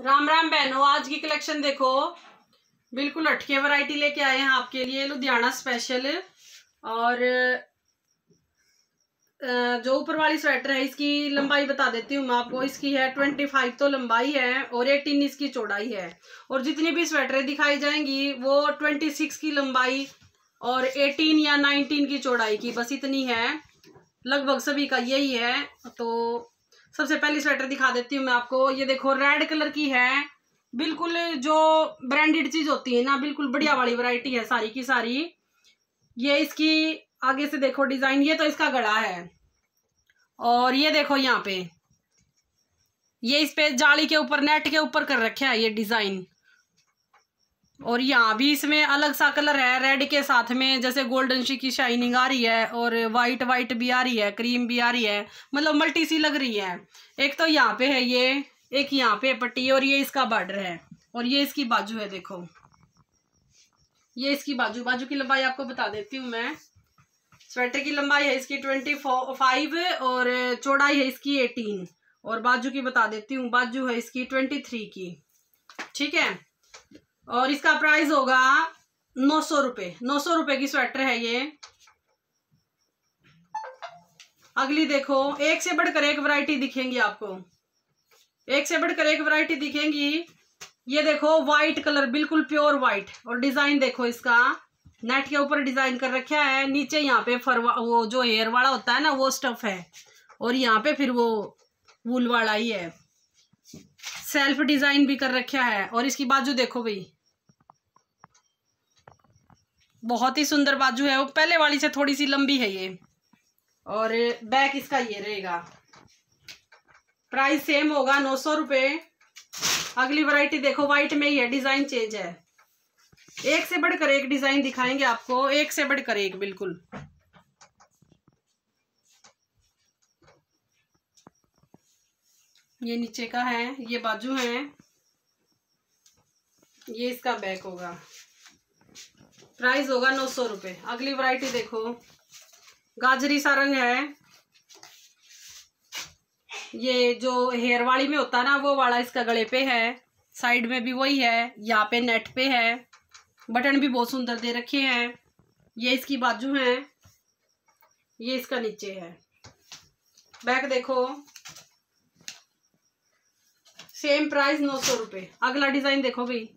राम राम बहनों, आज की कलेक्शन देखो। बिल्कुल अटके वैरायटी लेके आए हैं आपके लिए, लुधियाना स्पेशल और जो ऊपर वाली स्वेटर है, इसकी लंबाई बता देती हूँ मैं आपको। इसकी है ट्वेंटी फाइव तो लंबाई है और एटीन इसकी चौड़ाई है। और जितनी भी स्वेटरें दिखाई जाएँगी, वो ट्वेंटी सिक्स की लंबाई और एटीन या नाइनटीन की चौड़ाई की, बस इतनी है। लगभग सभी का यही है तो सबसे पहली स्वेटर दिखा देती हूँ मैं आपको। ये देखो रेड कलर की है। बिल्कुल जो ब्रांडेड चीज़ होती है ना, बिल्कुल बढ़िया वाली वैरायटी है सारी की सारी। ये इसकी आगे से देखो डिज़ाइन ये तो इसका गड़ा है। और ये देखो यहाँ पे। ये इस पे जाली के ऊपर नेट के ऊपर कर रखे है ये डिज़ाइन और यहाँ भी इसमें अलग सा कलर है रेड के साथ में जैसे गोल्डन शी की शाइनिंग आ रही है और वाइट वाइट भी आ रही है क्रीम भी आ रही है मतलब मल्टी सी लग रही है। एक तो यहाँ पे है ये, एक यहाँ पे पट्टी और ये इसका बॉर्डर है। और ये इसकी बाजू है, देखो। ये इसकी बाजू बाजू की लंबाई आपको बता देती हूँ मैं। स्वेटर की लंबाई है इसकी ट्वेंटी फाइव और चौड़ाई है इसकी एटीन और बाजू की बता देती हूँ, बाजू है इसकी ट्वेंटी थ्री की। ठीक है? और इसका प्राइस होगा नौ सौ रुपये नौ सौ रुपये की स्वेटर है ये। अगली देखो, एक से बढ़कर एक वैरायटी दिखेंगी आपको। एक से बढ़कर एक वैरायटी दिखेंगी। ये देखो वाइट कलर बिल्कुल प्योर वाइट और डिज़ाइन देखो इसका। नेट के ऊपर डिज़ाइन कर रखा है। नीचे यहाँ पे फर वो जो हेयर वाला होता है ना, वो स्टफ़ है। और यहाँ पे फिर वो वूल वाला ही है। सेल्फ डिज़ाइन भी कर रखा है। और इसकी बाजू देखो भाई। बहुत ही सुंदर बाजू है, वो पहले वाली से थोड़ी सी लंबी है ये। और बैक इसका ये रहेगा। प्राइस सेम होगा, नौ सौ रुपये अगली वैरायटी देखो वाइट में ही है डिज़ाइन चेंज है। एक से बढ़कर एक डिज़ाइन दिखाएँगे आपको, एक से बढ़कर एक, बिल्कुल। ये नीचे का है, ये बाजू है। ये इसका बैक होगा। प्राइस होगा नौ सौ रुपये अगली वैरायटी देखो। गाजरी सा रंग है। ये जो हेयर वाली में होता ना, वो वाला इसका गले पे है। साइड में भी वही है, यहाँ पे नेट पे है। बटन भी बहुत सुंदर दे रखे हैं। ये इसकी बाजू है। ये इसका नीचे है। बैक देखो। सेम प्राइस नौ सौ रुपये अगला डिज़ाइन देखो भाई।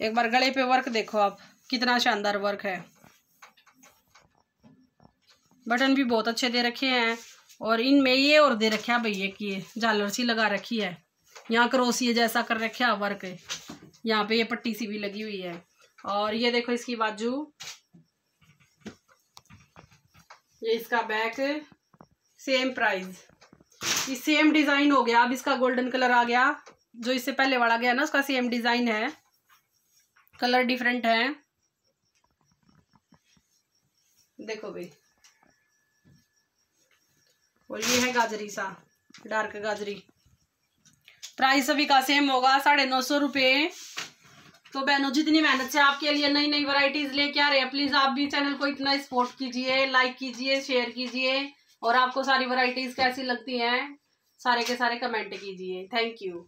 एक बार गले पे वर्क देखो आप, कितना शानदार वर्क है। बटन भी बहुत अच्छे दे रखे हैं, और इनमें ये और दे रखे है भैया की झालर सी लगा रखी है। यहाँ क्रोसिए जैसा कर रखे है वर्क यहाँ पे ये पट्टी सी भी लगी हुई है। और ये देखो इसकी बाजू। ये इसका बैक सेम प्राइस ये सेम डिज़ाइन हो गया। अब इसका गोल्डन कलर आ गया, जो इससे पहले वाला गया ना, उसका सेम डिज़ाइन है। कलर डिफरेंट है। देखो भाई और ये है गाजरी सा, डार्क गाजरी। प्राइस अभी का सेम होगा, साढ़े नौ सौ रुपये तो बहनों, जितनी मेहनत से आपके लिए नई नई वैरायटीज लेके आ रहे हैं प्लीज़ आप भी चैनल को इतना सपोर्ट कीजिए लाइक कीजिए शेयर कीजिए, और आपको सारी वैरायटीज कैसी लगती हैं, सारे के सारे कमेंट कीजिए। Thank you